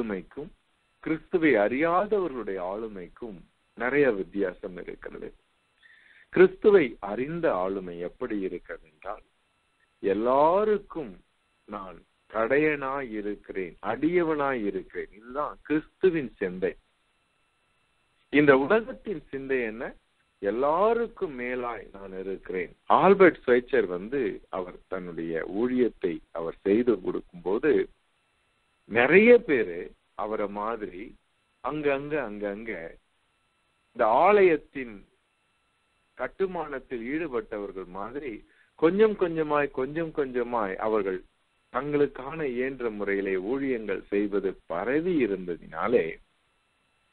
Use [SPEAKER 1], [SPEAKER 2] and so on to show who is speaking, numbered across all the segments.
[SPEAKER 1] ஆளுமைக்கும் கிறிஸ்துவை அறியாதவர்களுடைய ஆளுமைக்கும் நிறைய வித்தியாசம் இருக்கிறது. கிறிஸ்துவை அறிந்த ஆளுமை எப்படி இருக்கிறது என்றால் எல்லாருக்கும் நான் கடையனாய் இருக்கிறேன் அடியவனாய் இருக்கிறேன். இதுதான் கிறிஸ்துவின் சிந்தை. இந்த உலகத்தின் சிந்தை என்ன? எல்லாருக்கும் மேலாய் நான் இருக்கிறேன். ஆல்பர்ட் ஸ்வைச்சர் வந்து அவர் தன்னுடைய ஊழியத்தை அவர் செய்து கொடுக்கும்போது நிறைய பேரு அவரை மாதிரி அங்கங்க அங்கங்க இந்த ஆலயத்தின் கட்டுமானத்தில் ஈடுபட்டவர்கள் மாதிரி கொஞ்சம் கொஞ்சமாய் கொஞ்சம் கொஞ்சமாய் அவர்கள் தங்களுக்கான இயன்ற முறையிலே ஊழியங்கள் செய்வது பரவி இருந்ததினாலே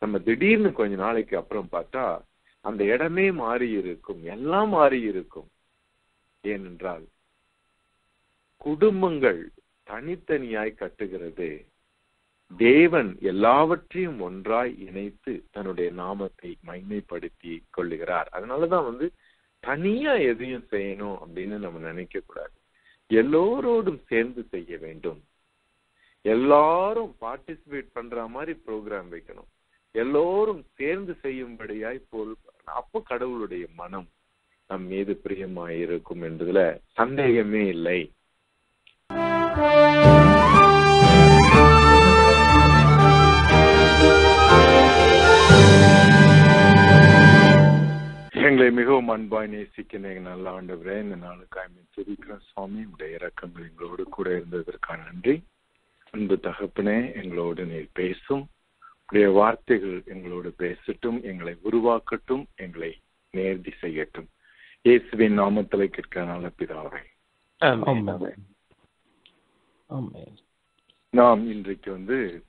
[SPEAKER 1] நம்ம திடீர்னு கொஞ்ச நாளைக்கு அப்புறம் பார்த்தா அந்த இடமே மாறி இருக்கும் எல்லாம் மாறி இருக்கும் ஏனென்றால் குடும்பங்கள் தனித்தனியாய் கட்டுகிறது. தேவன் எல்லாவற்றையும் ஒன்றாய் இணைத்து தன்னுடைய நாமத்தை மைமைப்படுத்தி கொள்ளுகிறார். அதனாலதான் வந்து தனியா எதையும் செய்யணும் அப்படின்னு நம்ம நினைக்க கூடாது. எல்லோரோடும் சேர்ந்து செய்ய வேண்டும். எல்லாரும் பார்ட்டிசிபேட் பண்ற மாதிரி ப்ரோக்ராம் வைக்கணும். எல்லோரும் சேர்ந்து செய்யும்படியாய் பொருள் அப்போ கடவுளுடைய மனம் நம் மீது பிரியமாயிருக்கும் என்பதுல சந்தேகமே இல்லை. எங்களை மிகவும் அன்பாய் நேசிக்கிற எங்க நல்ல ஆண்டவரே இந்த நாளுக்காய் துதிக்கிறோம் சுவாமி. உடைய இறக்கங்கள் எங்களோடு கூட இருந்ததற்கான நன்றி. அன்பு தகப்பனே எங்களோடு நீர் பேசும். உடைய வார்த்தைகள் எங்களோடு பேசட்டும் எங்களை உருவாக்கட்டும் எங்களை நேர்த்தி செய்யட்டும். இயேசுவின் நாமத்தில் கேட்கிற நல்ல பிதாவே. நாம் இன்றைக்கு வந்து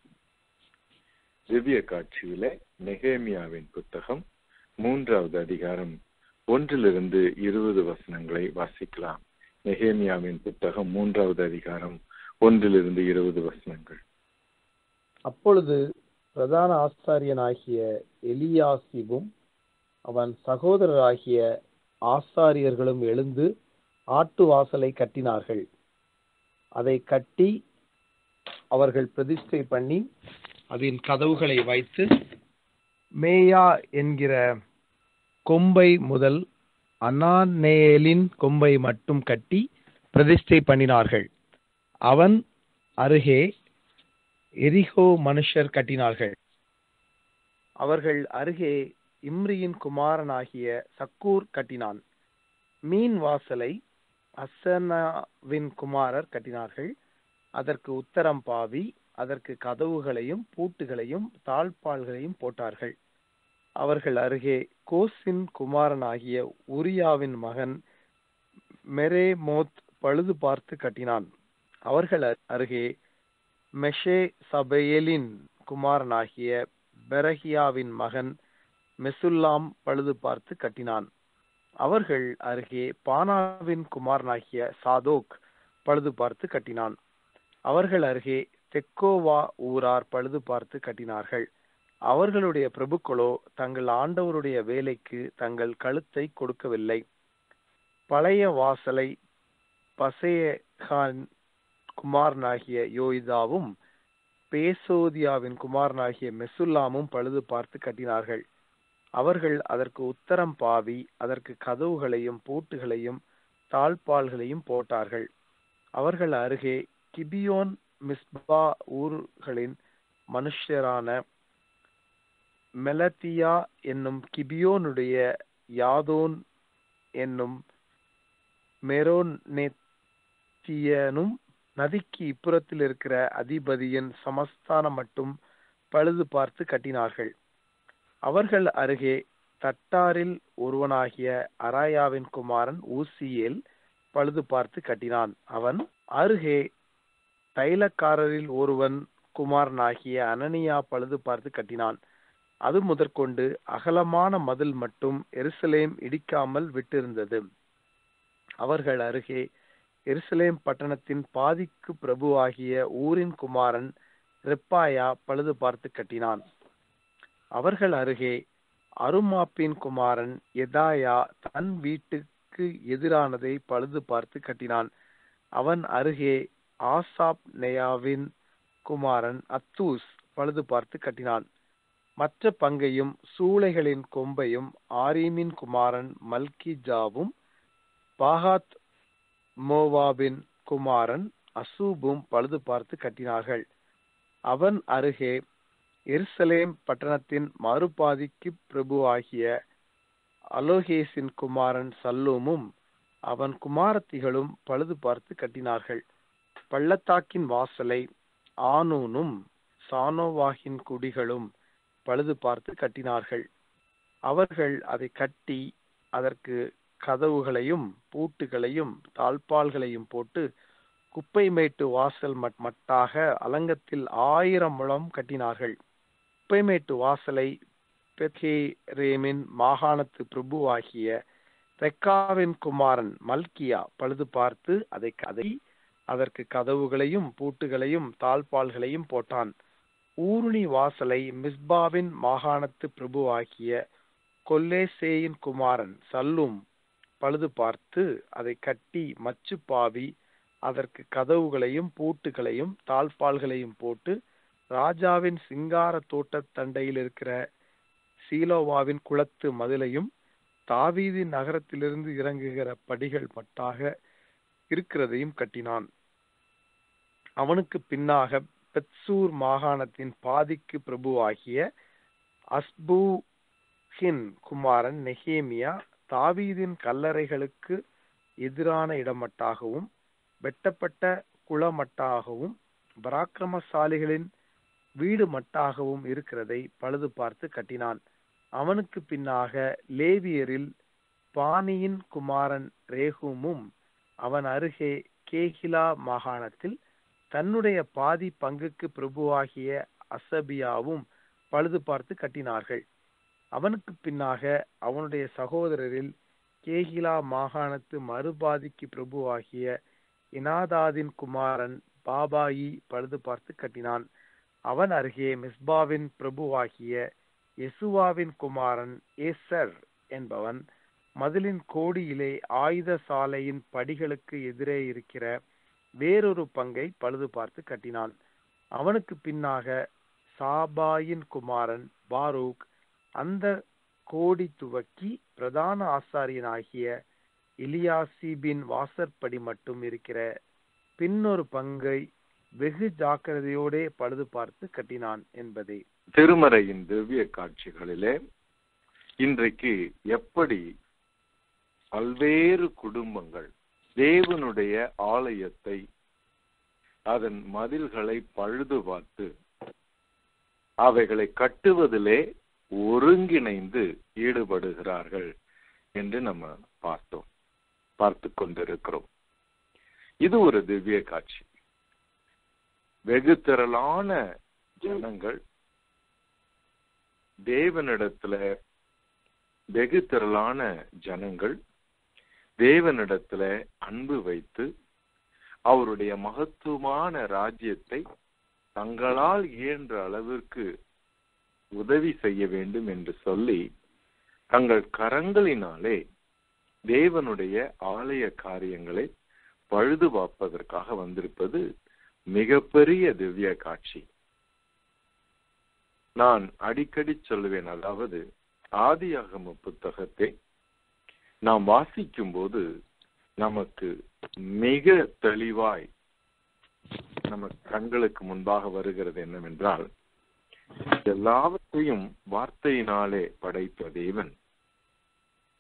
[SPEAKER 1] திவ்ய காட்சியில நெகேமியாவின் புத்தகம் மூன்றாவது அதிகாரம் ஒன்றிலிருந்து இருபது வசனங்களை வாசிக்கலாம். நெகேமியாவின் புத்தகம் மூன்றாவது அதிகாரம் ஒன்றிலிருந்து இருபது வசனங்கள்.
[SPEAKER 2] அப்பொழுது பிரதான ஆசாரியனாகிய எலியாசிபும் அவன் சகோதரராகிய ஆசாரியர்களும் எழுந்து ஆட்டு வாசலை கட்டினார்கள். அதை கட்டி அவர்கள் பிரதிஷ்டை பண்ணி அதன் கதவுகளை வைத்து மேயா என்கிற கொம்பை முதல் அனானேலின் கொம்பை மட்டும் கட்டி பிரதிஷ்டை பண்ணினார்கள். அவன் அருகே எரிகோ மனுஷர் கட்டினார்கள். அவர்கள் அருகே இம்ரியின் குமாரனாகிய சக்கூர் கட்டினான். மீன் வாசலை அசனாவின் குமாரர் கட்டினார்கள். அதற்கு உத்தரம் பாவி அதற்கு கதவுகளையும் பூட்டுகளையும் தாழ்பால்களையும் போட்டார்கள். அவர்கள் அருகே கோசின் குமாரனாகிய உரியாவின் மகன் மெரேமோத் பழுது பார்த்து கட்டினான். அவர்கள் அருகே மெஷே சபையலின் குமாரனாகிய பெரகியாவின் மகன் மெசுல்லாம் பழுது பார்த்து கட்டினான். அவர்கள் அருகே பானாவின் குமாரனாகிய சாதோக் பழுது பார்த்து கட்டினான். அவர்கள் அருகே தெக்கோவா ஊரார் பழுது பார்த்து கட்டினார்கள். அவர்களுடைய பிரபுக்களோ தங்கள் ஆண்டவருடைய வேலைக்கு தங்கள் கழுத்தை கொடுக்கவில்லை. பழைய வாசலை பசேகான் குமாரனாகிய யோய்தாவும் பேசோதியாவின் குமாரனாகிய மெசுல்லாமும் பழுது பார்த்து கட்டினார்கள். அவர்கள் அதற்கு உத்தரம் பாவி அதற்கு கதவுகளையும் பூட்டுகளையும் தாழ்பால்களையும் போட்டார்கள். அவர்கள் அருகே கிபியோன் மிஸ்பா ஊர்களின் மனுஷரான மெலத்தியா என்னும் கிபியோனுடைய யாதோன் என்னும் மெரோனெத்தியனும் நதிக்கு இப்புறத்தில் இருக்கிற அதிபதியின் சமஸ்தானம் மட்டும் பழுது பார்த்து கட்டினார்கள். அவர்கள் அருகே தட்டாரில் ஒருவனாகிய அராயாவின் குமாரன் ஊசியேல் பழுது பார்த்து கட்டினான். அவன் அருகே தைலக்காரரில் ஒருவன் குமாரனாகிய அனனியா பழுது பார்த்து கட்டினான். அது முதற்கொண்டு அகலமான மதில் மட்டும் எருசலேம் இடிக்காமல் விட்டிருந்தது. அவர்கள் அருகே எருசலேம் பட்டணத்தின் பாதிக்கு பிரபுவாகிய ஊரின் குமாரன் ரெப்பாயா பழுது பார்த்து கட்டினான். அவர்கள் அருகே அருமாப்பின் குமாரன் எதாயா தன் வீட்டுக்கு எதிரானதை பழுது பார்த்து கட்டினான். அவன் அருகே ஆசாப் நெயாவின் குமாரன் அத்தூஸ் பழுது பார்த்து கட்டினான். மற்ற பங்கையும் சூளைகளின் கொம்பையும் ஆரீமின் குமாரன் மல்கிஜாவும் பாகாத் மோவாபின் குமாரன் அசூபும் பழுது பார்த்து கட்டினார்கள். அவன் அருகே எருசலேம் பட்டணத்தின் மறுபாதிக்கு பிரபுவாகிய அலோகேசின் குமாரன் சல்லூமும் அவன் குமாரத்திகளும் பழுது பார்த்து கட்டினார்கள். பள்ளத்தாக்கின் வாசலை ஆனூனும் சானோவாகின் குடிகளும் பழுது பார்த்து கட்டினார்கள். அவர்கள் அதை கட்டி அதற்கு கதவுகளையும் பூட்டுகளையும் தாழ்பால்களையும் போட்டு குப்பை மேட்டு வாசல் மட்டாக அலங்கத்தில் ஆயிரம் முழம் கட்டினார்கள். குப்பைமேட்டு வாசலை பெத்கேரேமின் மாகாணத்து பிரபுவாகிய ரெக்காவின் குமாரன் மல்கியா பழுது பார்த்து அதை கதை அதற்கு கதவுகளையும் பூட்டுகளையும் தாழ்பால்களையும் போட்டான். ஊருணி வாசலை மிஸ்பாவின் மாகாணத்து பிரபுவாகிய கொல்லேசேயின் குமாரன் சல்லும் பழுது பார்த்து அதை கட்டி மச்சு பாவி அதற்கு கதவுகளையும் பூட்டுகளையும் தாழ்பால்களையும் போட்டு ராஜாவின் சிங்கார தோட்ட தண்டையில் இருக்கிற சீலோவாவின் குளத்து மதிலையும் தாவீதி நகரத்திலிருந்து இறங்குகிற படிகள் மட்டாக இருக்கிறதையும் கட்டினான். அவனுக்கு பின்னாக பெத்சூர் மாகாணத்தின் பாதிக்கு பிரபுவாகிய அஸ்பூஹின் குமாரன் நெஹேமியா தாவீதின் கல்லறைகளுக்கு எதிரான இடமட்டாகவும் வெட்டப்பட்ட குளமட்டாகவும் பராக்கிரமசாலிகளின் வீடு மட்டாகவும் இருக்கிறதை பழுது பார்த்து கட்டினான். அவனுக்கு பின்னாக லேவியரில் பாணியின் குமாரன் ரேகுமும் அவன் அருகே கேகிலா மாகாணத்தில் தன்னுடைய பாதி பங்குக்கு பிரபுவாகிய அசபியாவும் பழுது பார்த்து கட்டினார்கள். அவனுக்கு பின்னாக அவனுடைய சகோதரரில் கேகிலா மாகாணத்து மறுபாதிக்கு பிரபுவாகிய இனாதாதின் குமாரன் பாபாயி பழுது பார்த்து கட்டினான். அவன் அருகே மிஸ்பாவின் பிரபுவாகிய எசுவாவின் குமாரன் ஏசர் என்பவன் மதிலின் கோடியிலே ஆயுத சாலையின் படிகளுக்கு எதிரே இருக்கிற வேறொரு பங்கை பழுது பார்த்து கட்டினான். அவனுக்கு பின்னாக சாபாயின் குமாரன் பாரூக் அந்த கோடி துவக்கி பிரதான ஆசாரியனாகிய இலியாசிபின் வாசற்படி மட்டும் இருக்கிற பின்னொரு பங்கை வெகு ஜாக்கிரதையோடே பழுது பார்த்து கட்டினான் என்பதே.
[SPEAKER 1] திருமறையின் திவ்ய காட்சிகளிலே இன்றைக்கு எப்படி பல்வேறு குடும்பங்கள் தேவனுடைய ஆலயத்தை அதன் மதில்களை பழுது பார்த்து அவைகளை கட்டுவதிலே ஒருங்கிணைந்து ஈடுபடுகிறார்கள் என்று நம்ம பார்த்தோம் பார்த்து கொண்டிருக்கிறோம். இது ஒரு திவ்ய காட்சி. வெகு திரளான ஜனங்கள் தேவனிடத்துல வெகு திரளான ஜனங்கள் தேவனிடத்துல அன்பு வைத்து அவருடைய மகத்துவமான ராஜ்யத்தை தங்களால் இயன்ற அளவிற்கு உதவி செய்ய வேண்டும் என்று சொல்லி தங்கள் கரங்களினாலே தேவனுடைய ஆலய காரியங்களை பழுது பார்ப்பதற்காக வந்திருப்பது மிகப்பெரிய திவ்ய காட்சி. நான் அடிக்கடி சொல்லுவேன் அதாவது ஆதியாகம புத்தகத்தை நாம் வாசிக்கும் போது நமக்கு மிக தெளிவாய் நம்ம கண்களுக்கு முன்பாக வருகிறது என்னவென்றால் எல்லாவற்றையும் வார்த்தையினாலே படைத்த தேவன்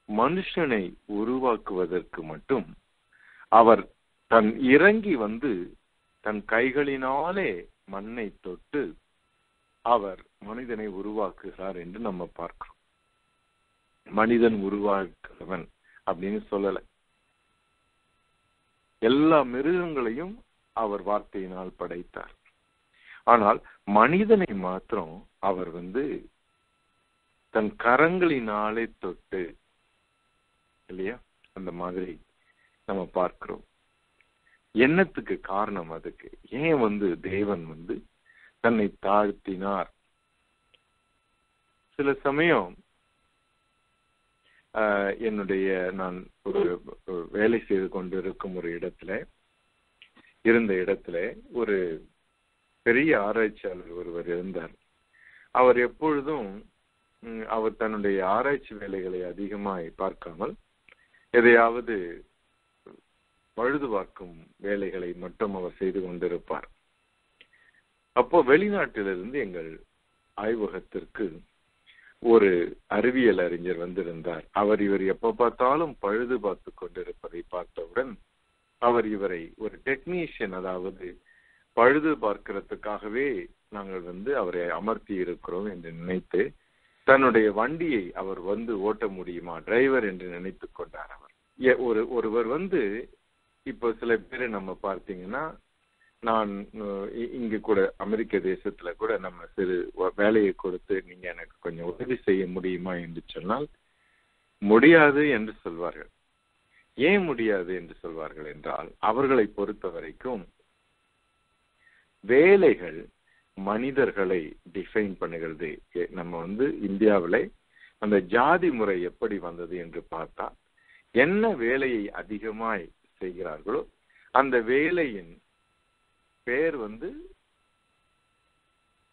[SPEAKER 1] மனுஷனை உருவாக்குவதற்கு மட்டும் அவர் தன் இறங்கி வந்து தன் கைகளினாலே மண்ணை தொட்டு அவர் மனிதனை உருவாக்குகிறார் என்று நம்ம பார்க்கிறோம். மனிதன் உருவாக்குறவன் அப்படின்னு சொல்லல. எல்லா மிருகங்களையும் அவர் வார்த்தையினால் படைத்தார். ஆனால் மனிதனை மாத்திரம் அவர் வந்து தன் கரங்களினாலே தொட்டு இல்லையா? அந்த மாதிரி நம்ம பார்க்கிறோம். என்னத்துக்கு காரணம் அதுக்கு? ஏன் வந்து தேவன் வந்து தன்னை தாழ்த்தினார்? சில சமயம் என்னுடைய நான் ஒரு வேலை செய்து கொண்டிருக்கும் ஒரு இடத்துல இருந்த இடத்துல ஒரு பெரிய ஆராய்ச்சியாளர் ஒருவர் இருந்தார். அவர் எப்பொழுதும் அவர் தன்னுடைய ஆராய்ச்சி வேலைகளை அதிகமாய் பார்க்காமல் எதையாவது பழுது பார்க்கும் வேலைகளை மட்டும் அவர் செய்து கொண்டிருப்பார். அப்போ வெளிநாட்டிலிருந்து எங்கள் ஆய்வகத்திற்கு ஒரு அறிவியல் அறிஞர் வந்திருந்தார். அவர் இவர் எப்ப பார்த்தாலும் பழுது பார்த்து கொண்டிருப்பதை பார்த்தவுடன் அவர் இவரை ஒரு டெக்னீஷியன் அதாவது பழுது பார்க்கிறதுக்காகவே நாங்கள் வந்து அவரை அமர்த்தி இருக்கிறோம் என்று நினைத்து தன்னுடைய வண்டியை அவர் வந்து ஓட்ட முடியுமா? டிரைவர் என்று நினைத்து கொண்டார் அவர். எ- ஒரு ஒருவர் வந்து இப்போ சில பேரை நம்ம பார்த்தீங்கன்னா நான் அஹ், இங்க கூட அமெரிக்க தேசத்துல கூட நம்ம சிறு வேலையை கொடுத்து நீங்க எனக்கு கொஞ்சம் உதவி செய்ய முடியுமா என்று சொன்னால் முடியாது என்று சொல்வார்கள். ஏன் முடியாது என்று சொல்வார்கள் என்றால் அவர்களை பொறுத்த வரைக்கும் வேலைகள் மனிதர்களை டிஃபைன் பண்ணுகிறது. நம்ம வந்து இந்தியாவில் அந்த ஜாதி முறை எப்படி வந்தது என்று பார்த்தா என்ன வேலையை அதிகமாய் செய்கிறார்களோ அந்த வேலையின் பேர் வந்து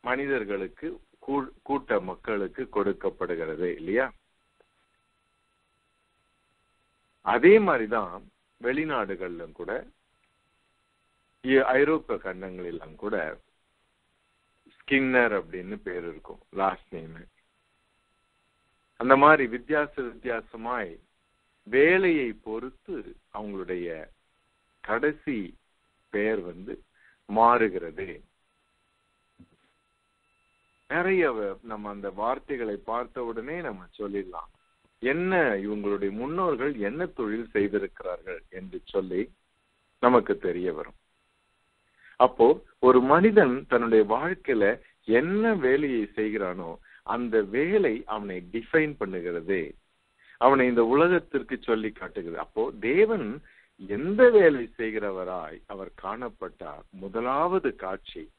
[SPEAKER 1] மனிதர்களுக்கு கூ- கூட்ட மக்களுக்கு கொடுக்கப்படுகிறது இல்லையா? அதே மாதிரிதான் வெளிநாடுகளிலும் கூட இ- ஐரோப்பிய கண்டங்களிலும் கூட ஸ்கின்னர் அப்படின்னு பேர் இருக்கும் லாஸ்ட் நேம். அந்த மாதிரி வித்தியாச வித்தியாசமாய் வேலையை பொறுத்து அவங்களுடைய கடைசி பெயர் வந்து மாறுகிறது. நிறைய நம்ம அந்த வார்த்தைகளை பார்த்த உடனே நம்ம சொல்லிடலாம். என்ன இவங்களுடைய முன்னோர்கள் என்ன தொழில் செய்திருக்கிறார்கள் என்று சொல்லி நமக்கு தெரிய வரும். அப்போ ஒரு மனிதன் தன்னுடைய வாழ்க்கையில என்ன வேலையை செய்கிறானோ அந்த வேலை அவனை டிஃபைன் பண்ணுகிறது. அவனை இந்த உலகத்திற்கு சொல்லி காட்டுகிறது. அப்போ தேவன் எந்த வேலை செய்கிறவராய் அவர் காணப்பட்டார்? முதலாவது காட்சி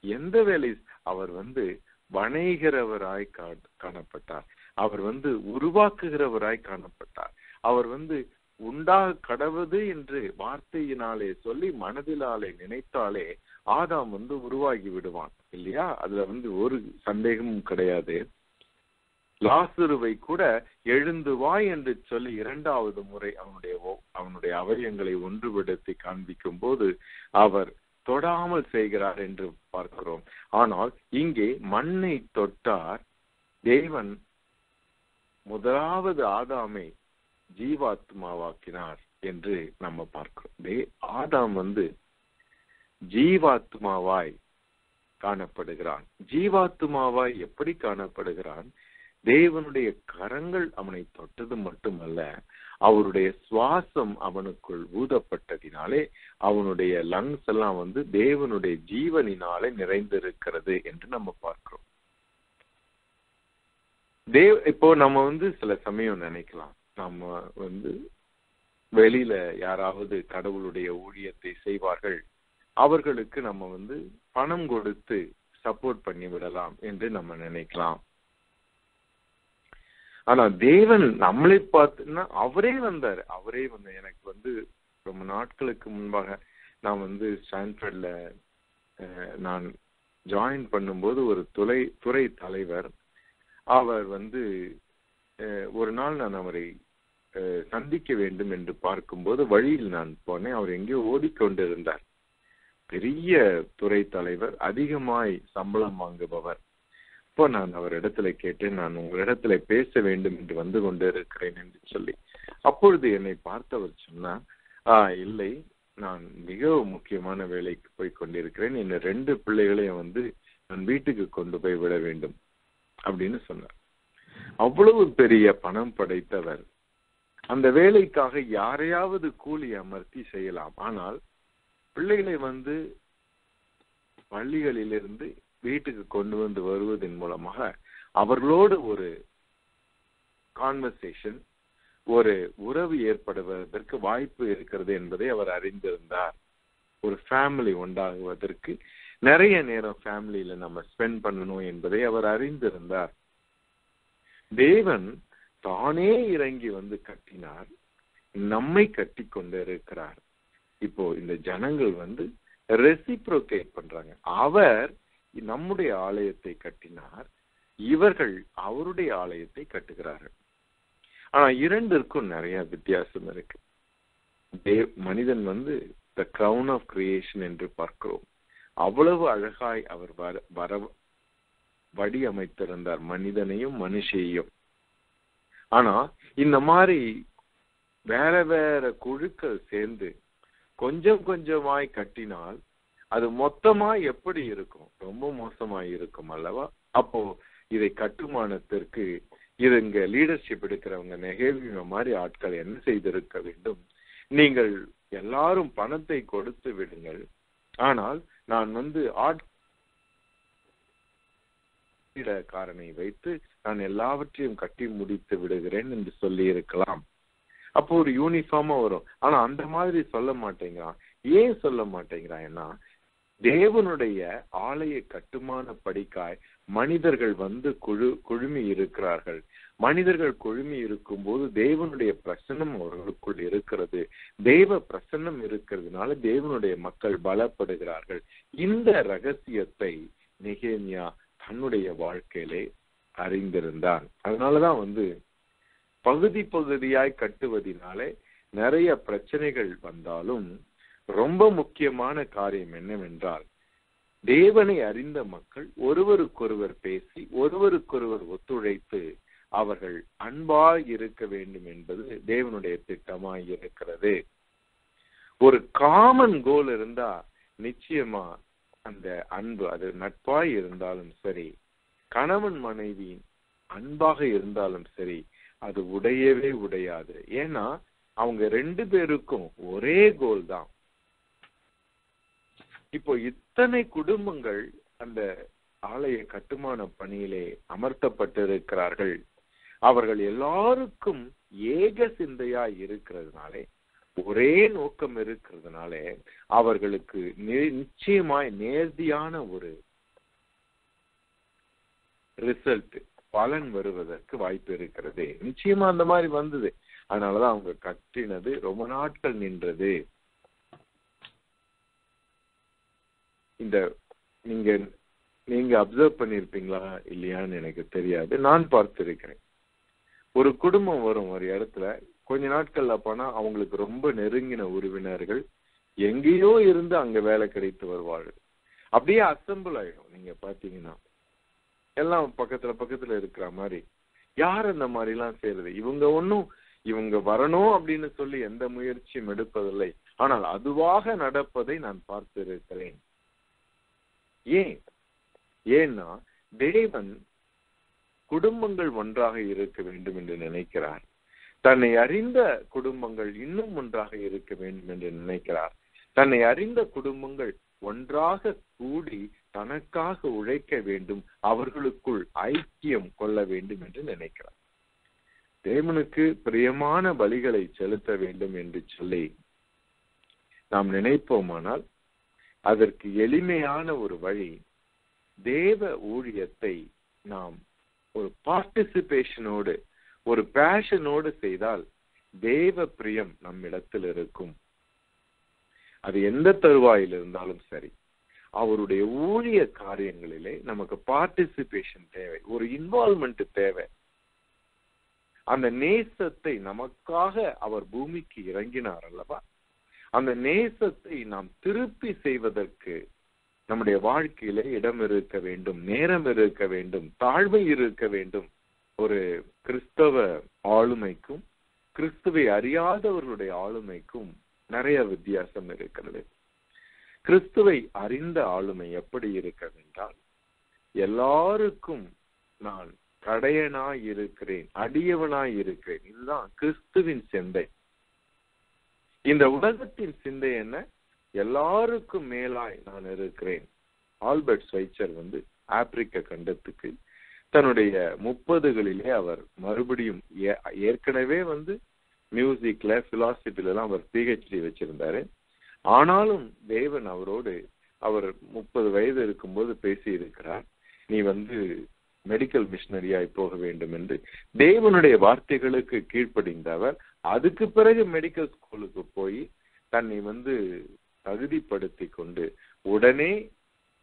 [SPEAKER 1] எந்த வேலை அவர் வந்து வணைகிறவராய் காணப்பட்டார்? அவர் வந்து உருவாக்குகிறவராய் காணப்பட்டார். அவர் வந்து உண்டாக கடவுது என்று வார்த்தையினாலே சொல்லி மனதிலாலே நினைத்தாலே ஆதாம் வந்து உருவாகி விடுவான் இல்லையா? அதுல வந்து ஒரு சந்தேகமும் கிடையாது. லாசுருவை கூட எழுந்து வா என்று சொல்லி இரண்டாவது முறை அவனுடைய அவனுடைய அவயங்களை ஒன்றுபடுத்தி காண்பிக்கும் போது அவர் தொடாமல் செய்கிறார் என்று பார்க்கிறோம். ஆனால் இங்கே மண்ணை தொட்டார் தேவன் முதலாவது ஆதாமை ஜீவாத்மாவாக்கினார் என்று நம்ம பார்க்கிறோம். தே- ஆதாம் வந்து ஜீவாத்மாவாய் காணப்படுகிறான். ஜீவாத்மாவாய் எப்படி காணப்படுகிறான்? தேவனுடைய கரங்கள் அவனை தொட்டது மட்டுமல்ல அவருடைய சுவாசம் அவனுக்குள் ஊதப்பட்டதினாலே அவனுடைய லங்ஸ் எல்லாம் வந்து தேவனுடைய ஜீவனினாலே நிறைந்திருக்கிறது என்று நம்ம பார்க்கிறோம். தேவ் இப்போ நம்ம வந்து சில சமயம் நினைக்கலாம். நம்ம வந்து வெளியில யாராவது கடவுளுடைய ஊழியத்தை செய்வார்கள். அவர்களுக்கு நம்ம வந்து பணம் கொடுத்து சப்போர்ட் பண்ணி விடலாம் என்று நம்ம நினைக்கலாம். ஆனா தேவன் நம்மளை பார்த்துன்னா அவரே வந்தார். அவரே வந்து எனக்கு வந்து ரொம்ப நாட்களுக்கு முன்பாக நான் வந்து ஸ்டான்ஃபர்ட்ல நான் ஜாயின் பண்ணும்போது ஒரு துறை துறை தலைவர். அவர் வந்து ஒரு நாள் நான் அவரை சந்திக்க வேண்டும் என்று பார்க்கும்போது வழியில் நான் போனேன். அவர் எங்கேயோ ஓடிக்கொண்டிருந்தார். பெரிய துறை தலைவர் அதிகமாய் சம்பளம் வாங்குபவர். இப்போ நான் அவர் இடத்துல கேட்டு நான் உங்களிடத்துல பேச வேண்டும் என்று வந்து கொண்டு இருக்கிறேன் என்று சொல்லி. அப்பொழுது என்னை பார்த்தவர் சொன்னா ஆ இல்லை நான் மிக முக்கியமான வேலைக்கு போய் கொண்டிருக்கிறேன். என்ன ரெண்டு பிள்ளைகளையும் வந்து நான் வீட்டுக்கு கொண்டு போய் விட வேண்டும் அப்படின்னு சொன்னார். அவ்வளவு பெரிய பணம் படைத்தவர். அந்த வேலைக்காக யாரையாவது கூலி அமர்த்தி செய்யலாம். ஆனால் பிள்ளைகளை வந்து பள்ளிகளிலிருந்து வீட்டுக்கு கொண்டு வந்து வருவதன் மூலமாக அவர்களோடு ஒரு கான்வர்சேஷன் ஒரு உறவு ஏற்படுவதற்கு வாய்ப்பு இருக்கிறது என்பதை அவர் அறிந்திருந்தார். ஒரு ஃபேமிலி உண்டாகுவதற்கு நிறைய நேரம் ஃபேமிலியில நம்ம ஸ்பெண்ட் பண்ணணும் என்பதை அவர் அறிந்திருந்தார். தேவன் தானே இறங்கி வந்து கட்டினார். நம்மை கட்டி கொண்டு இருக்கிறார். இப்போ இந்த ஜனங்கள் வந்து ரெசிப்ரோகேட் பண்றாங்க. அவர் நம்முடைய ஆலயத்தை கட்டினார். இவர்கள் அவருடைய ஆலயத்தை கட்டுகிறார்கள். ஆனா இரண்டிற்கும் நிறைய வித்தியாசம் இருக்கு. தேவ் மனிதன் வந்து த கிரவுன் ஆஃப் கிரியேஷன் என்று பார்க்கிறோம். அவ்வளவு அழகாய் அவர் வர வர வடி அமைத்திருந்தார். மனிதனையும் மனுஷையும். ஆனா இந்த மாதிரி வேற வேற குழுக்கள் சேர்ந்து கொஞ்சம் கொஞ்சமாய் கட்டினால் அது மொத்தமா எப்படி இருக்கும்? ரொம்ப மோசமா இருக்கும் அல்லவா? அப்போ இதை கட்டுமானத்திற்கு இது இங்க லீடர்ஷிப் எடுக்கிறவங்க நெகேவிய மாதிரி ஆட்கள் என்ன செய்திருக்க வேண்டும்? நீங்கள் எல்லாரும் பணத்தை கொடுத்து விடுங்கள். ஆனால் நான் வந்து ஆட் காரனை வைத்து நான் எல்லாவற்றையும் கட்டி முடித்து விடுகிறேன் என்று சொல்லி இருக்கலாம் அப்போ ஒரு யூனிஃபார்மா வரும். ஆனா அந்த மாதிரி சொல்ல மாட்டேங்கிறான். ஏன் சொல்ல மாட்டேங்கிறான்னா தேவனுடைய ஆலய கட்டுமான படிக்காய் மனிதர்கள் வந்து குழு குழுமி இருக்கிறார்கள். மனிதர்கள் குழுமி இருக்கும் போது தேவனுடைய பிரசன்னம் அவர்களுக்குள் இருக்கிறது. தேவ பிரசன்னம் இருக்கிறதுனால தேவனுடைய மக்கள் பலப்படுகிறார்கள். இந்த ரகசியத்தை நெகேமியா தன்னுடைய வாழ்க்கையிலே அறிந்திருந்தான். அதனாலதான் வந்து பகுதி பகுதியாய் கட்டுவதனாலே நிறைய பிரச்சனைகள் வந்தாலும் ரொம்ப முக்கியமான காரியம் என்னவென்றால் தேவனை அறிந்த மக்கள் ஒருவருக்கொருவர் பேசி ஒருவருக்கொருவர் ஒத்துழைத்து அவர்கள் அன்பாய் இருக்க வேண்டும் என்பது தேவனுடைய திட்டமாய் இருக்கிறது. ஒரு காமன் கோல் இருந்தா நிச்சயமா அந்த அன்பு அது நட்பாய் இருந்தாலும் சரி கணவன் மனைவி அன்பாக இருந்தாலும் சரி அது உடையவே உடையாது. ஏன்னா அவங்க ரெண்டு பேருக்கும் ஒரே கோல் தான். இப்போ இத்தனை குடும்பங்கள் அந்த ஆலய கட்டுமான பணியிலே அமர்த்தப்பட்டிருக்கிறார்கள். அவர்கள் எல்லாருக்கும் ஏக சிந்தையா இருக்கிறதுனாலே ஒரே நோக்கம் இருக்கிறதுனாலே அவர்களுக்கு நிச்சயமாய் நேர்த்தியான ஒரு ரிசல்ட் பலன் வருவதற்கு வாய்ப்பு இருக்கிறது. நிச்சயமா அந்த மாதிரி வந்தது. அதனாலதான் அவங்க கட்டினது ரொம்ப நாட்கள் நின்றது. இந்த நீங்க நீங்க அப்சர்வ் பண்ணிருப்பீங்களா இல்லையான்னு எனக்கு தெரியாது. நான் பார்த்திருக்கிறேன். ஒரு குடும்பம் வரும் ஒரு இடத்துல கொஞ்ச நாட்கள்ல போனா அவங்களுக்கு ரொம்ப நெருங்கின உறவினர்கள் எங்கேயோ இருந்து அங்க வேலை கிடைத்து வருவார்கள். அப்படியே அசம்பிள் ஆயிடும். நீங்க பாத்தீங்கன்னா எல்லாம் பக்கத்துல பக்கத்துல இருக்கிற மாதிரி. யார் அந்த மாதிரி எல்லாம் செய்யறது? இவங்க ஒன்னும் இவங்க வரணும் அப்படின்னு சொல்லி எந்த முயற்சியும் எடுப்பதில்லை. ஆனால் அதுவாக நடப்பதை நான் பார்த்திருக்கிறேன். ஏன்? ஏன்னா தேவன் குடும்பங்கள் ஒன்றாக இருக்க வேண்டும் என்று நினைக்கிறார். தன்னை அறிந்த குடும்பங்கள் இன்னும் ஒன்றாக இருக்க வேண்டும் என்று நினைக்கிறார். தன்னை அறிந்த குடும்பங்கள் ஒன்றாக கூடி தனக்காக உழைக்க வேண்டும் அவர்களுக்குள் ஐக்கியம் கொள்ள வேண்டும் என்று நினைக்கிறார். தேவனுக்கு பிரியமான பலிகளை செலுத்த வேண்டும் என்று சொல்லி நாம் நினைப்போமானால் அதற்கு எளிமையான ஒரு வழி தேவ ஊழியத்தை நாம் ஒரு பார்ட்டிசிபேஷனோடு ஒரு பேஷனோடு செய்தால் தேவ பிரியம் நம்மிடத்தில் இருக்கும். அது எந்த தருவாயில் இருந்தாலும் சரி அவருடைய ஊழிய காரியங்களிலே நமக்கு பார்ட்டிசிபேஷன் தேவை ஒரு இன்வால்மெண்ட் தேவை. அந்த நேசத்தை நமக்காக அவர் பூமிக்கு இறங்கினார் அல்லவா? அந்த நேசத்தை நாம் திருப்பி செய்வதற்கு நம்முடைய வாழ்க்கையில இடம் இருக்க வேண்டும் நேரம் இருக்க வேண்டும் தாழ்மை இருக்க வேண்டும். ஒரு கிறிஸ்தவ ஆளுமைக்கும் கிறிஸ்துவை அறியாதவர்களுடைய ஆளுமைக்கும் நிறைய வித்தியாசம் இருக்கிறது. கிறிஸ்துவை அறிந்த ஆளுமை எப்படி இருக்கவென்றால் எல்லாருக்கும் நான் கடையனாய் இருக்கிறேன் அடியவனாய் இருக்கிறேன். இதுதான் கிறிஸ்துவின் செந்தை. இந்த உலகத்தின் சிந்தை என்ன? எல்லாருக்கும் மேலாய் நான் இருக்கிறேன். ஆல்பர்ட் ஸ்வைச்சர் வந்து ஆப்பிரிக்க கண்டத்துக்கு தன்னுடைய முப்பதுகளிலே அவர் மறுபடியும் ஏற்கனவே வந்து மியூசிக்ல பிலாசபில எல்லாம் அவர் பிஹெச்டி வச்சிருந்தாரு. ஆனாலும் தேவன் அவரோடு அவர் முப்பது வயது இருக்கும்போது பேசி இருக்கிறார் நீ வந்து மெடிக்கல் மிஷினரியாய் போக வேண்டும் என்று. தேவனுடைய வார்த்தைகளுக்கு கீழ்ப்படிந்தவர் அதுக்கு பிறகு மெடிக்கல் ஸ்கூலுக்கு போய் தன்னை வந்து தகுதிப்படுத்தி கொண்டு உடனே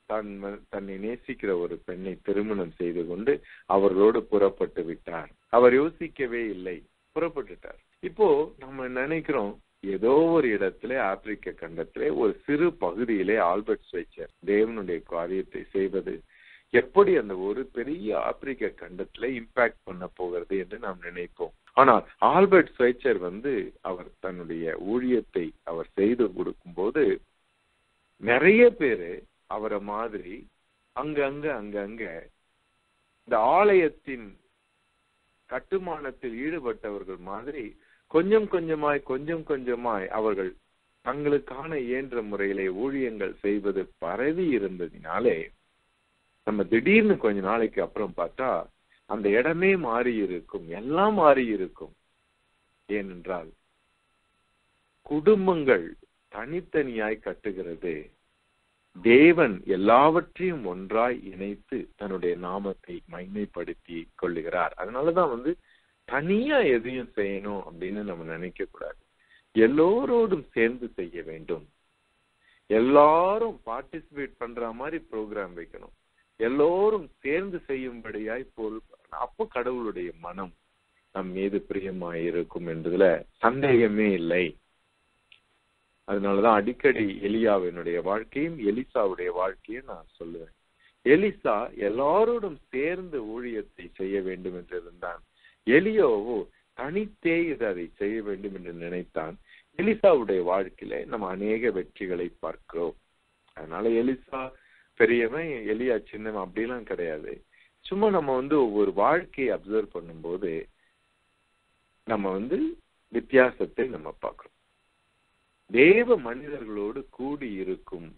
[SPEAKER 1] தன் தன்னை நேசிக்கிற ஒரு பெண்ணை திருமணம் செய்து கொண்டு அவர்களோடு புறப்பட்டு விட்டார். அவர் யோசிக்கவே இல்லை. புறப்பட்டுட்டார். இப்போ நம்ம நினைக்கிறோம் ஏதோ ஒரு இடத்துல ஆப்பிரிக்க கண்டத்திலே ஒரு சிறு பகுதியிலே ஆல்பர்ட் ஸ்வைச்சர் தேவனுடைய காரியத்தை செய்வது எப்படி அந்த ஒரு பெரிய ஆப்பிரிக்க கண்டத்துல இம்பாக்ட் பண்ண போகிறது என்று நாம் நினைப்போம். ஆனால் ஆல்பர்ட் ஸ்வைச்சர் வந்து அவர் தன்னுடைய ஊழியத்தை அவர் செய்து கொடுக்கும்போது நிறைய பேரு அவரை மாதிரி அங்கங்க அங்கங்க இந்த ஆலயத்தின் கட்டுமானத்தில் ஈடுபட்டவர்கள் மாதிரி கொஞ்சம் கொஞ்சமாய் கொஞ்சம் கொஞ்சமாய் அவர்கள் தங்களுக்கான இயன்ற முறையிலே ஊழியங்கள் செய்வது பரவி இருந்ததினாலே நம்ம திடீர்னு கொஞ்ச நாளைக்கு அப்புறம் பார்த்தா அந்த இடமே மாறி இருக்கும் எல்லாம் மாறி இருக்கும் ஏனென்றால் குடும்பங்கள் தனித்தனியாய் கட்டுகிறது. தேவன் எல்லாவற்றையும் ஒன்றாய் இணைத்து தன்னுடைய நாமத்தை மைமைப்படுத்தி கொள்ளுகிறார். அதனாலதான் வந்து தனியா எதையும் செய்யணும் அப்படின்னு நம்ம நினைக்க கூடாது எல்லோரோடும் சேர்ந்து செய்ய வேண்டும். எல்லாரும் பார்ட்டிசிபேட் பண்ற மாதிரி ப்ரோக்ராம் வைக்கணும். எல்லோரும் சேர்ந்து செய்யும்படியாய் இருக்கணும் அப்போ கடவுளுடைய மனம் நம் மீது பிரியமாய் இருக்கும் என்பதுல சந்தேகமே இல்லை. அதனாலதான் அடிக்கடி எலியாவினுடைய வாழ்க்கையும் எலிசாவுடைய வாழ்க்கையும் நான் சொல்லுவேன். எலிசா எல்லாரோடும் சேர்ந்து ஊழியத்தை செய்ய வேண்டும் என்று இருந்தான். எலியோவோ தனித்தே இது அதை செய்ய வேண்டும் என்று நினைத்தான். எலிசாவுடைய வாழ்க்கையில நம்ம அநேக வெற்றிகளை பார்க்கிறோம். அதனால எலிசா பெரியவன் எலியா சின்னவன் அப்படிலாம் கிடையாது. சும்மா நம்ம வந்து ஒவ்வொரு வாழ்க்கையை அப்சர்வ் பண்ணும்போது நம்ம வந்து வித்தியாசத்தை நம்ம பார்க்கணும் தேவ மனிதர்களோடு கூடி இருக்கும்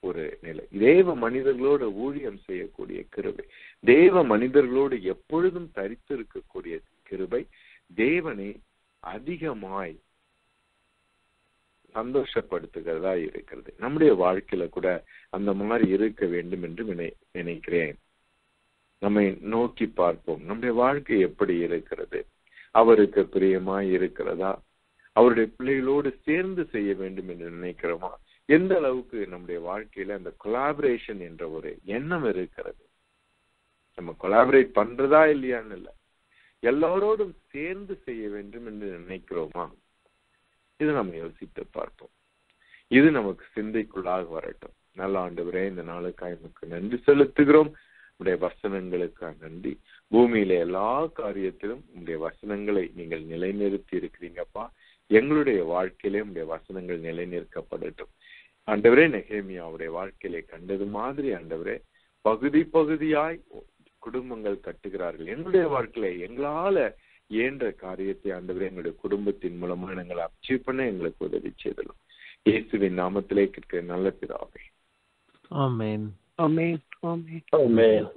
[SPEAKER 1] ஒரு நிலை. தேவ மனிதர்களோடு ஊழியம் செய்யக்கூடிய கிருபை. தேவ மனிதர்களோடு எப்பொழுதும் தரித்திருக்கக்கூடிய கிருபை தேவனை அதிகமாய் சந்தோஷப்படுத்துகிறதா இருக்கிறது. நம்முடைய வாழ்க்கையில கூட அந்த மாதிரி இருக்க வேண்டும் என்று நினை- நினைக்கிறேன். நம்மை நோக்கி பார்ப்போம். நம்முடைய வாழ்க்கை எப்படி இருக்கிறது? அவருக்கு பிரியமாய் இருக்கிறதா? அவருடைய பிள்ளைகளோடு சேர்ந்து செய்ய வேண்டும் என்று நினைக்கிறோமா? எந்த அளவுக்கு நம்முடைய வாழ்க்கையில அந்த கொலாபரேஷன் என்ற ஒரு எண்ணம் இருக்கிறது? நம்ம கொலாபரேட் பண்றதா இல்லையான்னு இல்ல. எல்லாரோடும் சேர்ந்து செய்ய வேண்டும் என்று நினைக்கிறோமா? இது நம்ம யோசித்து பார்ப்போம். இது நமக்கு சிந்தைக்குள்ளாக வரட்டும். நல்ல ஆண்டு வரை இந்த நாளுக்கு நமக்கு நன்றி செலுத்துகிறோம். உடைய வசனங்களுக்காக நன்றி. பூமியில எல்லா காரியத்திலும் உங்களுடைய வசனங்களை நீங்கள் நிலைநிறுத்தி இருக்கிறீங்கப்பா. எங்களுடைய வாழ்க்கையிலே உடைய வசனங்கள் நிலைநிறுத்தப்படட்டும். ஆண்டவரே நெகேமியாவுடைய வாழ்க்கையிலே கண்டது மாதிரி ஆண்டவரே பகுதி பகுதியாய் குடும்பங்கள் கட்டுகிறார்கள். எங்களுடைய வாழ்க்கையில எங்களால இயன்ற காரியத்தை ஆண்டவரே எங்களுடைய குடும்பத்தின் மூலமா எங்களை அச்சீவ் பண்ண எங்களுக்கு உதவி செய்தலும். இயேசுவின் நாமத்திலே கேட்கிற நல்ல பிதாவே.
[SPEAKER 3] ஆமேன்
[SPEAKER 4] Amen. Amen.
[SPEAKER 5] Amen.